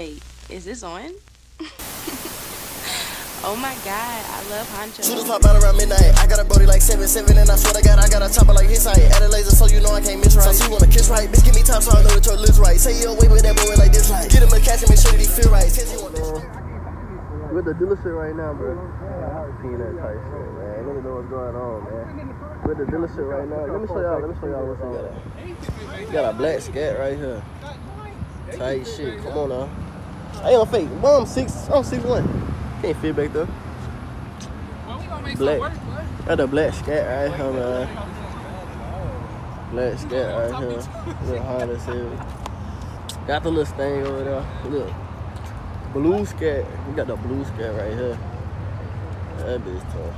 Wait, is this on? oh my god, I love Huncho. Shooters pop out around midnight. I got a brody like 7 7, and I swear to God, I got a chopper like his height. Add a laser so you know I can't miss right. So you wanna kiss right. Bitch, give me time so I know that your lips right. Say you away with that boy like this like. Get him a catch and make sure that he feel right. Says he want this. With the dealership right now, bro. Peanut type shit, man. Let me know what's going on, man. With the dealership right now. Let me show y'all. Let me show y'all what's on. Got a black scat right here. Tight shit. Come on now. I ain't fake. Boy, I'm six. I'm six one. Can't fit back though. Black. Got a black scat right here, man. Black scat right here. Little Honda Civic. Got the little stain over there. Look. Blue scat. We got the blue scat right here. That bitch tough.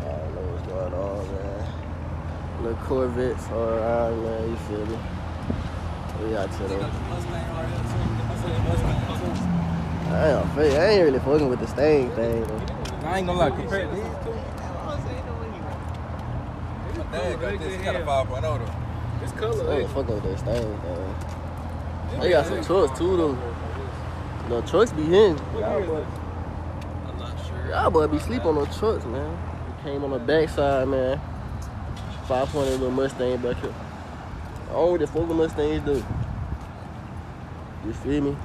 I don't know what's going on, man. Little Corvettes all around, man. You feel me? We got to them. I ain't, I ain't really fucking with the stain thing. Though. I ain't gonna lie, compare these two. My dad got this, he got a 5.0 though. This I color, ain't fucking with that stain thing. They got some trucks too, though. The trucks be in. Y'all boy, I'm not sure. y'all boy be sleep on the trucks, man. We came on the backside, man. 5.8 little Mustang back here. All the fucking Mustangs do. You feel me?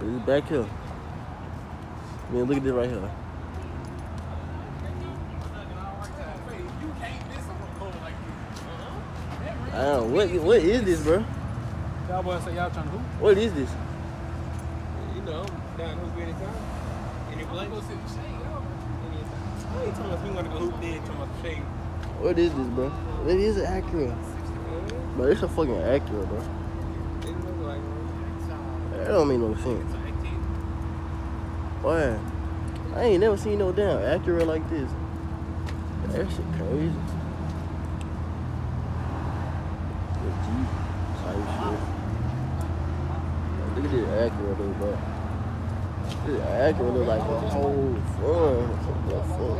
It's back here. I mean, look at this right here. I don't know, what, what is this, bro? Y'all boys say y'all trying to hoop? What is this? You know, down hoop anytime. Any place. I ain't telling us we want to go hoop there, talking about the shade. What is this, bro? It is an Acura. But it's a fucking Acura, bro. It look like one. That don't make no sense. Boy, I ain't never seen no damn Acura like this. That shit crazy. The Jeep type shit. Look at this Acura though, bro. This Acura look like a whole fun. Fuck?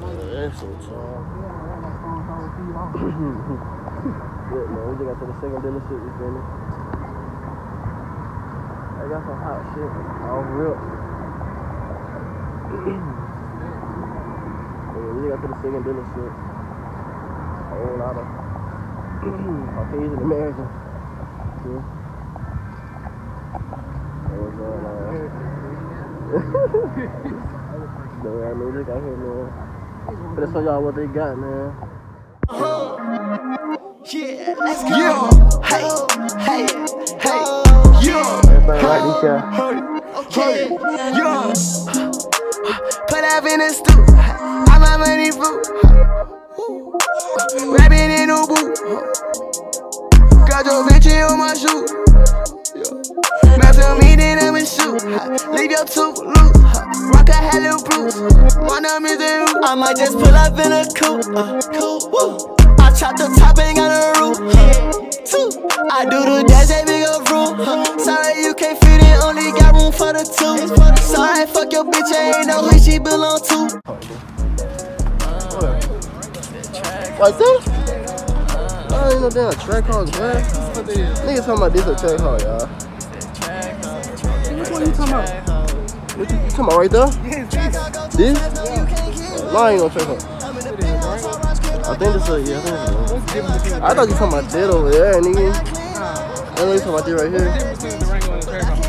Yeah, That's so tall. Look, man, we just got to the second dealership, you feel me? I got some hot shit oh, off rip. yeah, we got to the second dealership. A whole lot of Caucasian American. Yeah. What's going on? no, I mean, look out here, man. Better show y'all what they got, man. Yeah, let's go. Yeah. Hey, hey, hey. Yeah. Everybody right this here. Okay. Yeah. Put up in the stoop. My name is Eru. I might just pull up in a coupe. Uh, coupe. Woo. I chop the top, and got a roof. Two. I do the dash, that big up room. Sorry you can't fit it, only got room for the two. Sorry, fuck your bitch, I ain't know who she belong to. Like this? I ain't no damn Trackhawk, man. Niggas talking about this a Trackhawk, y'all. Which one you talking about? What you, you talking about right there? This? No, I ain't no Trackhawk. I think this is, yeah, I think this is. I thought you talking about that over there, nigga. I know you talking about this right here. Between the Rango and the Trackhawk.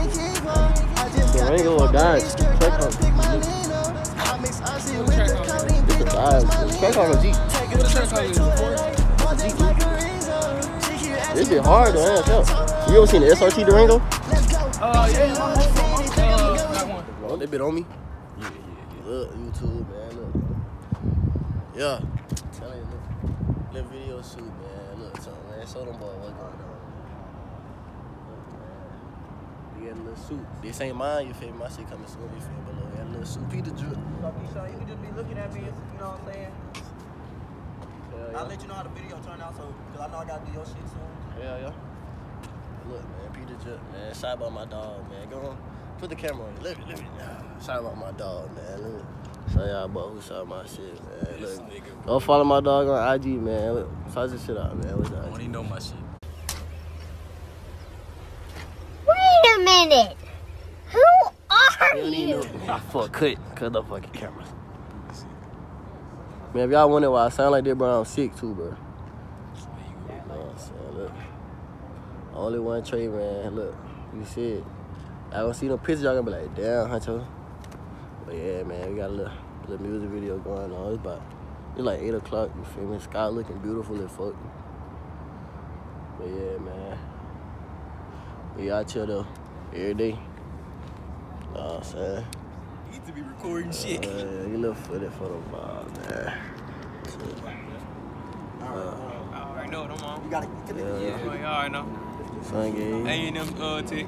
The Rango or Dodge. Trackhawk. It's a Dodge. Trackhawk or Jeep. What the Trackhawk is? This shit hard though, yeah, You ever seen the SRT Durango? Uh, yeah. Oh, they been on me. Yeah, yeah, yeah. Look, YouTube, man. Look. Yeah. Tell you, look. Little video shoot, man. Look, so, man. Show them boy what's going on. Look, man. We got a little suit. This ain't mine, you feel me? My shit coming soon, you feel me? But look, we got a little suit. Peter Drip. So you can just be looking at me, you know what I'm saying? Hell I'll let you know how the video turn out, so because I know I gotta do your shit soon. Yeah, yeah. Look, man. Peter Drip, man. Shout out my dog, man. Go on. Put the camera on you. Look, look. Shout out my dog, man. Look. Show y'all about who shot my shit, man. Look. Go follow my dog on IG, man. Look, Shout this shit out, man. What's that? I don't even know my shit. Wait a minute. Who are You don't even you? know. Fuck, cut, cut the fucking cameras. Man, if y'all wonder why I sound like that, bro, I'm sick too, bro. You know what I'm saying? Look. Only one trade, man. Look, you see it. I don't see no pictures, y'all gonna be like, damn, Huncho. But yeah, man, we got a little, little music video going on. It's about, it's like 8 o'clock, you feel me? Sky looking beautiful as fuck. But yeah, man. We out here though, every day. Know what I'm saying? You need to be recording shit. Uh, you little footed for the ball, man. I already know what I'm on. You gotta get Yeah, the Yeah, yeah. like, I know. Sun game. Ain't them uh tick.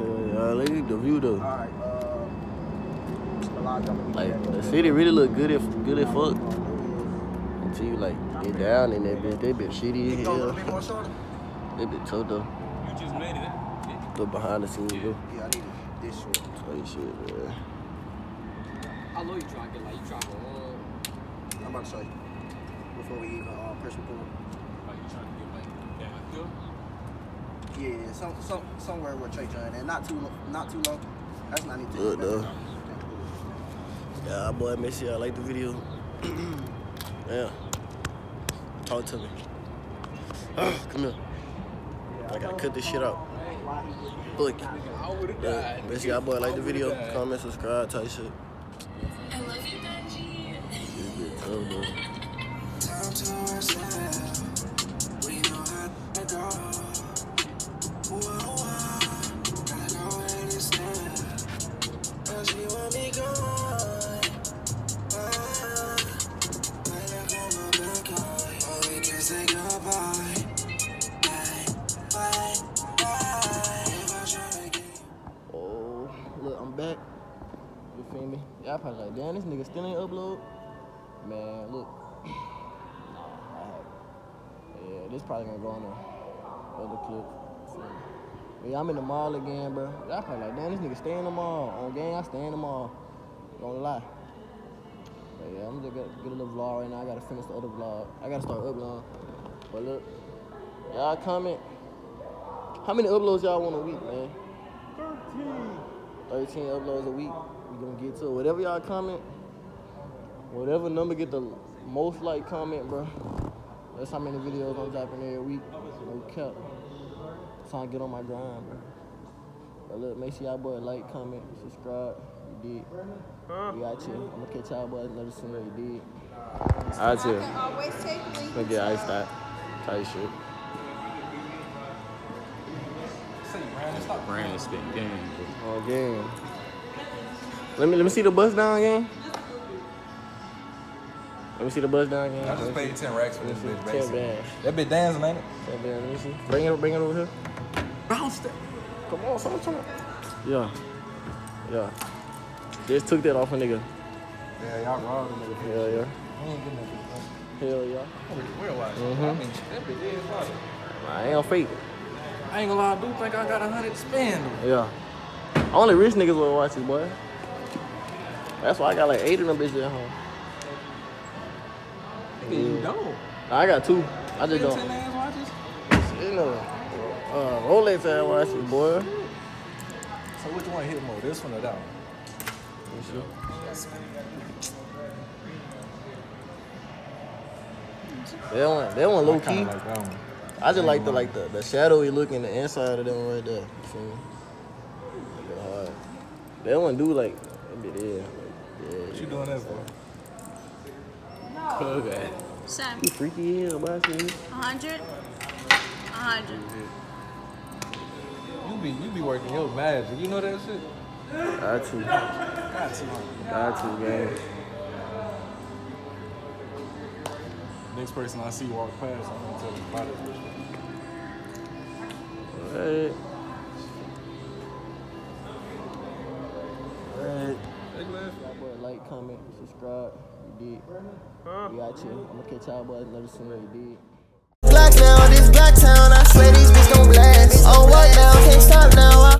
Hell yeah, look at the view though. Alright, uh, a lot of them- Like the city really look good if good as fuck. Until you like get down in that bitch, they bit shitty as hell. little bit more shorter. They bit tough though. You just made it. eh? Look behind the scenes though. Yeah, I need it this short. Tight shit, man. I know you trying to get like you trying to uh, I'm about to show you. Before we even uh, press record. like you trying to get like downhill. Yeah, some, some, somewhere where Trey John and not too lo- not too long. That's not need to Good though. Yeah, boy, make sure y'all like the video. yeah. Talk to me. Come here. I gotta cut this shit out. Look. I Yeah, make sure y'all boy like the video, comment, subscribe, type shit. I love you, Benji. You feel me? Y'all probably like, damn, this nigga still ain't upload. Man, look. Nah, I haven't. Yeah, this probably gonna go on the other clip. Feel me? But yeah, I'm in the mall again, bro. Y'all probably like, damn, this nigga stay in the mall. On gang, I stay in the mall. Don't lie. But yeah, I'm just gonna get a little vlog right now. I gotta finish the other vlog. I gotta start uploading. But look, y'all comment. How many uploads y'all want a week, man? 13. 13 uploads a week. We gonna get to it. Whatever y'all comment, whatever number get the most like comment, bro. That's how many videos I'm dropping every week. No cap. Trying to get on my grind, bro. But look, make sure y'all boy like, comment, subscribe. You did. We out here. I'm gonna catch y'all boys another soon. You did. Out here. Always take me. Gonna get iced out. Tight shit. Stop brand spitting game. Oh, game. Let me let me see the bus down again. Let me see the bus down again. I just paid 10 racks for this bitch, Ten basically. bands. That bitch dancing, ain't it? Ten bands. Let me see. Bring it, bring it over here. Bounce that. Come on, trying. Yeah, yeah. Just took that off a nigga. Yeah, y'all robbed the nigga. Hell yeah. He ain't getting that. Hell yeah. Real life. Mhm. I mean, that bitch is fire. I ain't on fake. I ain't gonna lie, I do think I got a hundred spend. Yeah. Only rich niggas will watch this, boy. That's why I got like eight of them bitches at home. Nigga, you don't. I got two. I just don't. ass watches? You know, uh, Rolex ass watches, boy. So which one hit more, this one or that one? You sure? That one, that one low key. kinda like that one. I just like the like the, the shadowy look in the inside of them right there. You feel me? That bit hard. That one do like that bit is. Yeah, What you doing that for? Plug that. Sam, You freaky as hell, boy. I see you. 100? 100. You be you be working your magic. You know that shit? Got to. Got to. Got to, gang. Next person I see walk past, I'm gonna tell them about it. Alright. Comment, subscribe. You did. We out here. I'm gonna catch y'all boys another soon. You did.